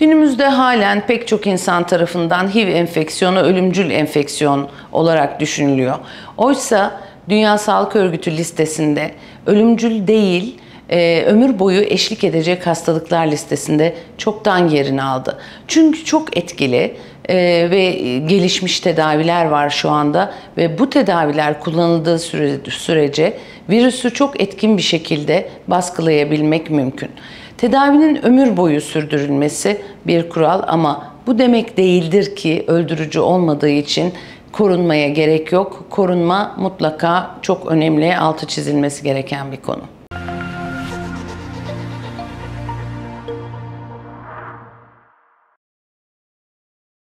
Günümüzde halen pek çok insan tarafından HIV enfeksiyonu ölümcül enfeksiyon olarak düşünülüyor. Oysa Dünya Sağlık Örgütü listesinde ölümcül değil, e, ömür boyu eşlik edecek hastalıklar listesinde çoktan yerini aldı. Çünkü çok etkili e, ve gelişmiş tedaviler var şu anda ve bu tedaviler kullanıldığı süre, sürece virüsü çok etkin bir şekilde baskılayabilmek mümkün. Tedavinin ömür boyu sürdürülmesi bir kural ama bu demek değildir ki öldürücü olmadığı için korunmaya gerek yok. Korunma mutlaka çok önemli, altı çizilmesi gereken bir konu.